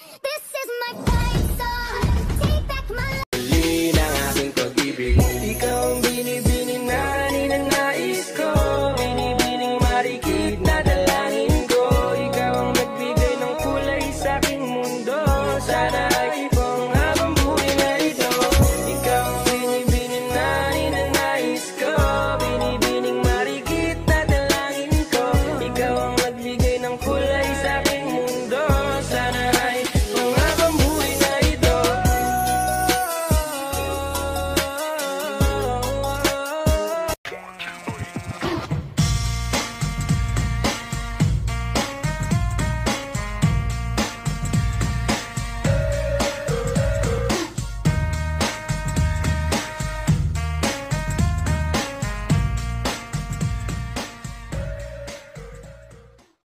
This is my fight song. Take back my life. Huli ng aking pag-ibig. Ikaw ang binibining na ninanais ko. Binibining marikit na dalangin ko. Ikaw ang nagbigay ng kulay sa aking mundo. Sana